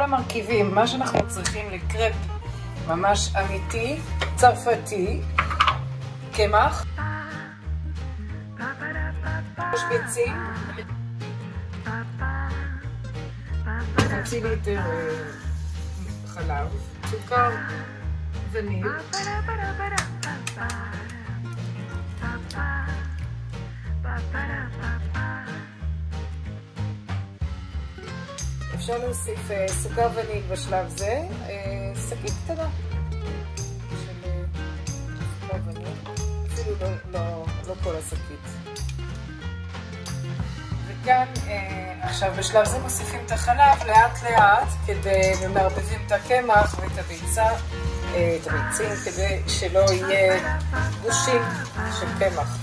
כל המרכיבים, מה שאנחנו צריכים לקרפ ממש אמיתי, צרפתי, קמח, יש ביצים, חצי ליטר אה, חלב, סוכר וניל, אפשר להוסיף אה, סוכר וניל בשלב זה, אה, שקית קטנה של אה, סוכר וניל, אפילו לא, לא, לא כל השקית. וכאן עכשיו בשלב זה מוסיפים את החלב לאט לאט כדי, ומערבבים את הקמח ואת הביצה, את הביצים כדי שלא יהיה גושים של קמח.